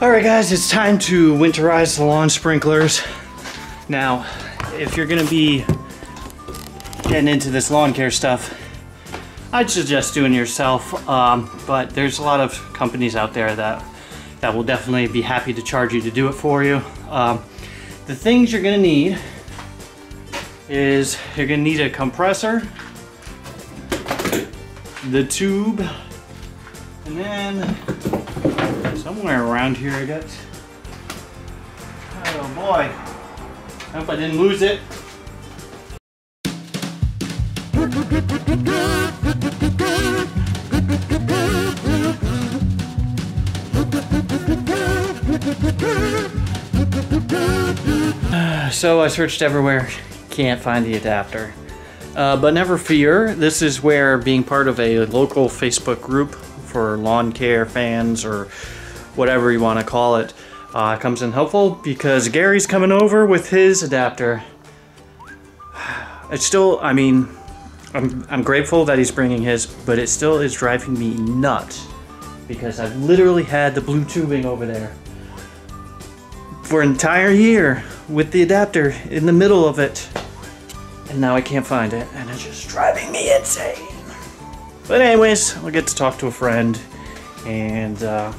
All right, guys, it's time to winterize the lawn sprinklers. Now, if you're gonna be getting into this lawn care stuff, I'd suggest doing yourself. Um, but there's a lot of companies out there that that will definitely be happy to charge you to do it for you. Um, the things you're gonna need is you're gonna need a compressor, the tube, and then somewhere around here I guess. Oh boy. I hope I didn't lose it. So I searched everywhere, can't find the adapter. Uh, but never fear, this is where being part of a local Facebook group for lawn care fans or whatever you want to call it uh, comes in helpful because Gary's coming over with his adapter. It's still, I mean, I'm, I'm grateful that he's bringing his, but it still is driving me nuts because I've literally had the blue tubing over there for an entire year with the adapter in the middle of it. And now I can't find it, and it's just driving me insane. But anyways, I'll get to talk to a friend, and uh,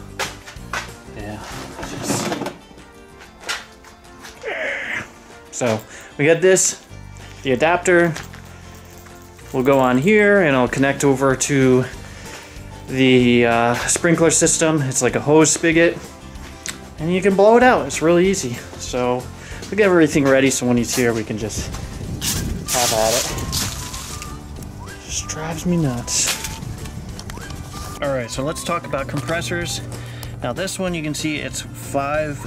So we got this, the adapter. We'll go on here, and I'll connect over to the uh, sprinkler system. It's like a hose spigot, and you can blow it out. It's really easy. So we get everything ready, so when he's here, we can just have at it. Just drives me nuts. All right, so let's talk about compressors. Now this one, you can see it's five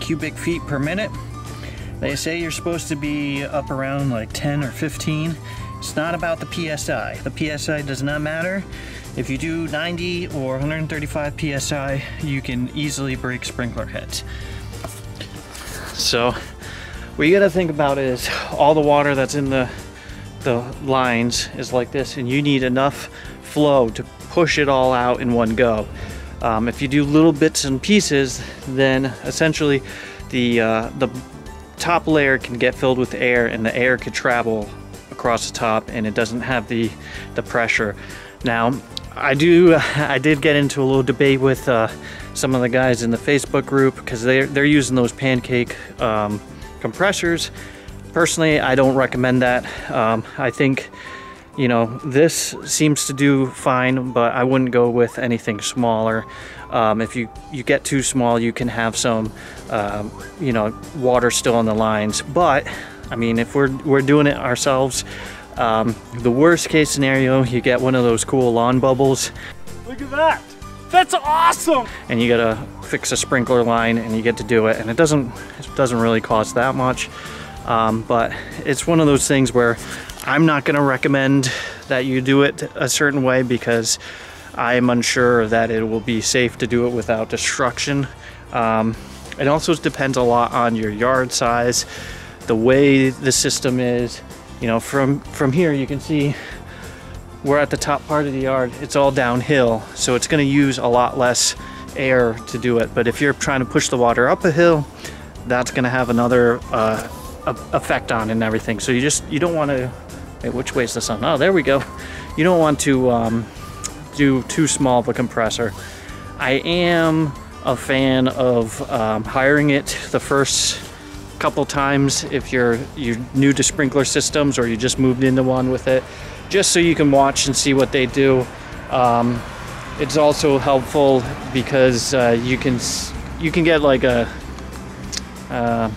cubic feet per minute. They say you're supposed to be up around like 10 or 15. It's not about the PSI. The PSI does not matter. If you do 90 or 135 PSI, you can easily break sprinkler heads. So what you gotta think about is all the water that's in the the lines is like this and you need enough flow to push it all out in one go. Um, if you do little bits and pieces, then essentially the, uh, the top layer can get filled with air and the air could travel across the top and it doesn't have the, the pressure. Now, I do, I did get into a little debate with uh, some of the guys in the Facebook group because they're, they're using those pancake um, compressors. Personally, I don't recommend that. Um, I think, you know, this seems to do fine, but I wouldn't go with anything smaller. Um, if you, you get too small, you can have some, um, you know, water still on the lines. But, I mean, if we're, we're doing it ourselves, um, the worst case scenario, you get one of those cool lawn bubbles. Look at that! That's awesome! And you gotta fix a sprinkler line and you get to do it. And it doesn't, it doesn't really cost that much. Um, but it's one of those things where I'm not going to recommend that you do it a certain way because I'm unsure that it will be safe to do it without destruction. Um, it also depends a lot on your yard size, the way the system is. You know, from, from here you can see we're at the top part of the yard. It's all downhill, so it's going to use a lot less air to do it. But if you're trying to push the water up a hill, that's going to have another uh, effect on and everything. So you just you don't want to. Wait, which way is the sun? Oh, there we go. You don't want to um, do too small of a compressor. I am a fan of um, hiring it the first couple times if you're you're new to sprinkler systems or you just moved into one with it, just so you can watch and see what they do. Um, it's also helpful because uh, you can you can get like a uh,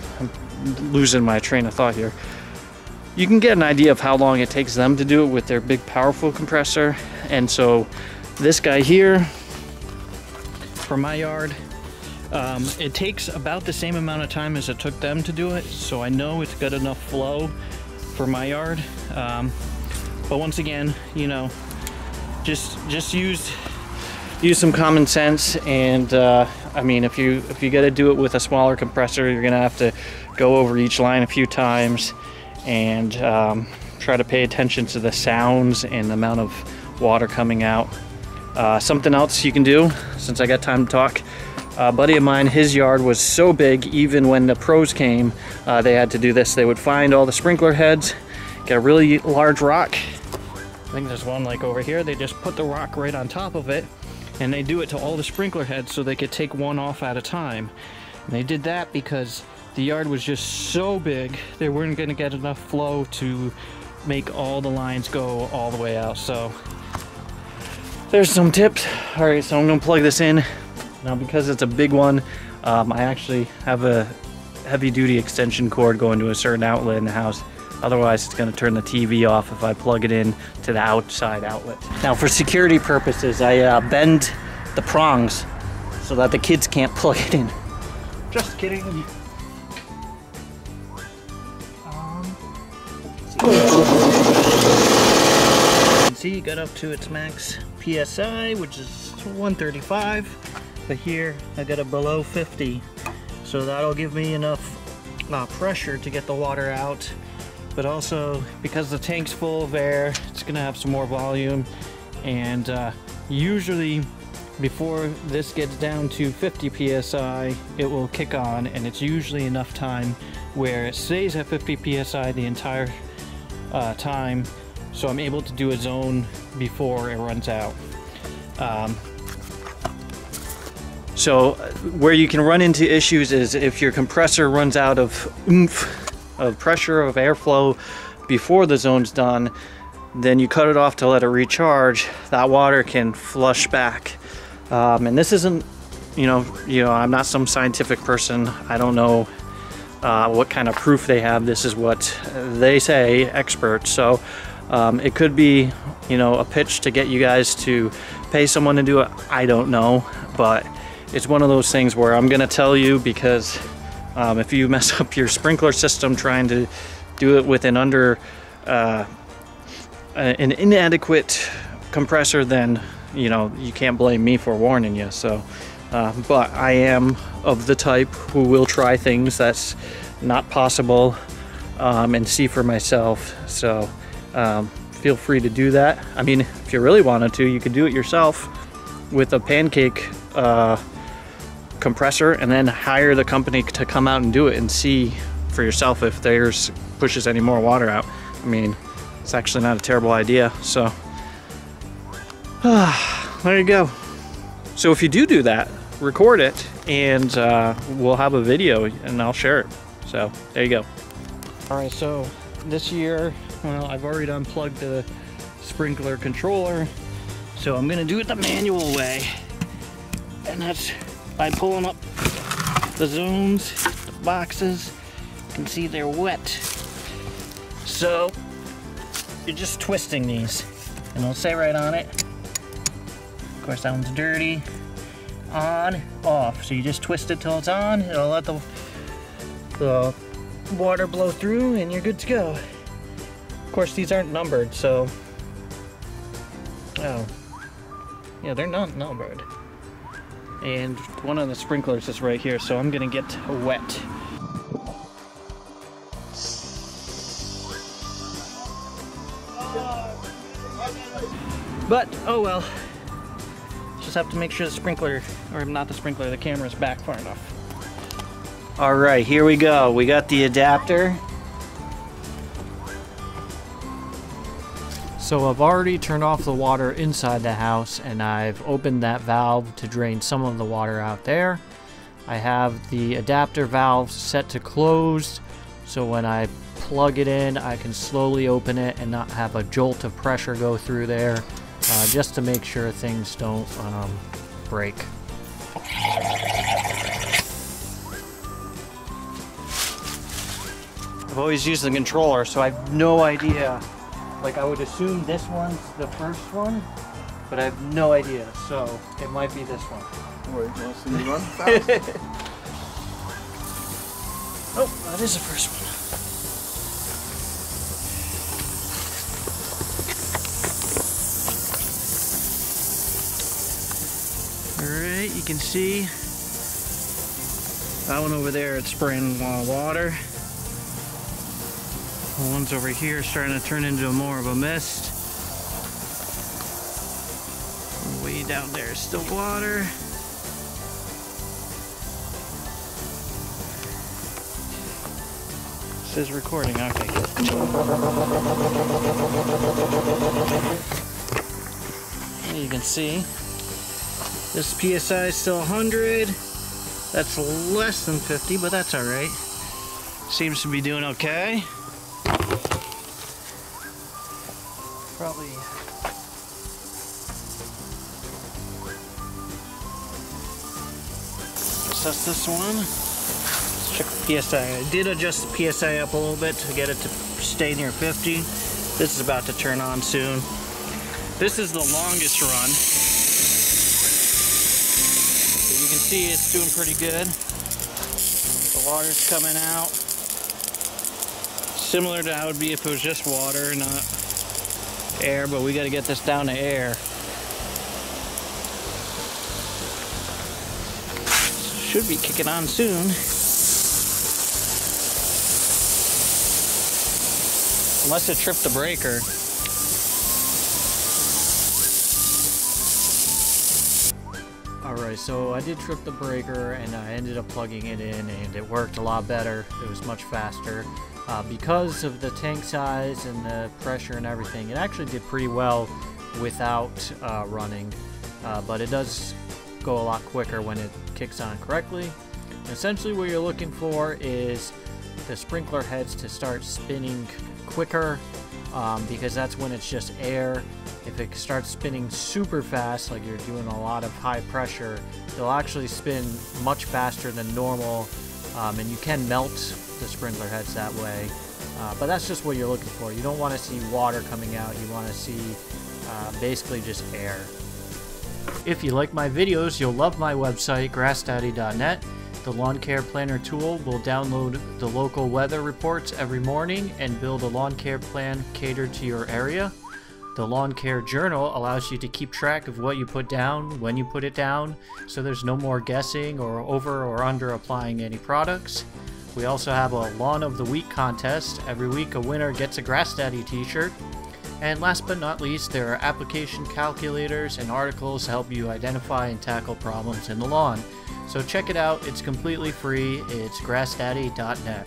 losing my train of thought here. You can get an idea of how long it takes them to do it with their big powerful compressor. And so this guy here, for my yard, um, it takes about the same amount of time as it took them to do it. So I know it's got enough flow for my yard. Um, but once again, you know, just just use use some common sense and uh, I mean if you if you got to do it with a smaller compressor you're gonna have to go over each line a few times and um, try to pay attention to the sounds and the amount of water coming out. Uh, something else you can do, since I got time to talk, A buddy of mine, his yard was so big, even when the pros came, uh, they had to do this. They would find all the sprinkler heads, get a really large rock. I think there's one like over here. They just put the rock right on top of it, and they do it to all the sprinkler heads so they could take one off at a time. And they did that because the yard was just so big, they weren't going to get enough flow to make all the lines go all the way out. So there's some tips. All right, so I'm gonna plug this in. Now because it's a big one, um, I actually have a heavy duty extension cord going to a certain outlet in the house. Otherwise, it's gonna turn the TV off if I plug it in to the outside outlet. Now for security purposes, I uh, bend the prongs so that the kids can't plug it in. Just kidding. Got up to its max PSI, which is 135. But here, I got it below 50. So that'll give me enough uh, pressure to get the water out. But also, because the tank's full of air, it's gonna have some more volume. And uh, usually, before this gets down to 50 psi it will kick on and it's usually enough time where it stays at 50 psi the entire uh, time so I'm able to do a zone before it runs out um, so where you can run into issues is if your compressor runs out of oomph of pressure of airflow before the zone's done then you cut it off to let it recharge that water can flush back um, and this isn't, you know, you know, I'm not some scientific person. I don't know uh, what kind of proof they have. This is what they say, experts. So um, it could be, you know, a pitch to get you guys to pay someone to do it. I don't know, but it's one of those things where I'm gonna tell you because um, if you mess up your sprinkler system trying to do it with an under uh, an inadequate compressor, then you know, you can't blame me for warning you. So, uh, but I am of the type who will try things that's not possible um, and see for myself. So, um, feel free to do that. I mean, if you really wanted to, you could do it yourself with a pancake uh, compressor and then hire the company to come out and do it and see for yourself if theirs pushes any more water out. I mean, it's actually not a terrible idea. So, there you go. So if you do do that, record it and uh, we'll have a video and I'll share it. So there you go. All right, so this year, well, I've already unplugged the sprinkler controller. So I'm gonna do it the manual way. And that's by pulling up the zones, the boxes. You can see they're wet. So you're just twisting these and it'll say right on it of course, that one's dirty. On, off. So you just twist it till it's on. It'll let the, the water blow through and you're good to go. Of course, these aren't numbered, so... Oh. Yeah, they're not numbered. And one of the sprinklers is right here, so I'm gonna get wet. But, oh well just have to make sure the sprinkler, or not the sprinkler, the camera is back far enough. All right, here we go. We got the adapter. So I've already turned off the water inside the house and I've opened that valve to drain some of the water out there. I have the adapter valve set to closed so when I plug it in I can slowly open it and not have a jolt of pressure go through there uh, just to make sure things don't um, break. I've always used the controller, so I have no idea. Like, I would assume this one's the first one, but I have no idea, so it might be this one. Wait, you want to see me run fast? oh, that is the first one. Alright, you can see that one over there, it's spraying a lot of water. The ones over here starting to turn into more of a mist. Way down there is still water. This is recording, okay. And you can see this PSI is still 100. That's less than 50, but that's all right. Seems to be doing okay. Probably. Assess this one. Let's check the PSI. I did adjust the PSI up a little bit to get it to stay near 50. This is about to turn on soon. This is the longest run. So you can see it's doing pretty good. The water's coming out. Similar to how it would be if it was just water, not air, but we got to get this down to air. Should be kicking on soon. Unless it tripped the breaker. Alright, so I did trip the breaker and I ended up plugging it in and it worked a lot better. It was much faster. Uh, because of the tank size and the pressure and everything, it actually did pretty well without uh, running. Uh, but it does go a lot quicker when it kicks on correctly. And essentially what you're looking for is the sprinkler heads to start spinning quicker um, because that's when it's just air. If it starts spinning super fast, like you're doing a lot of high pressure, it'll actually spin much faster than normal, um, and you can melt the sprinkler heads that way. Uh, but that's just what you're looking for. You don't want to see water coming out. You want to see uh, basically just air. If you like my videos, you'll love my website, grassdaddy.net. The lawn care planner tool will download the local weather reports every morning and build a lawn care plan catered to your area. The lawn care journal allows you to keep track of what you put down, when you put it down, so there's no more guessing or over or under applying any products. We also have a lawn of the week contest. Every week a winner gets a Grass Daddy t-shirt. And last but not least, there are application calculators and articles to help you identify and tackle problems in the lawn. So check it out, it's completely free. It's grassdaddy.net.